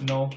No.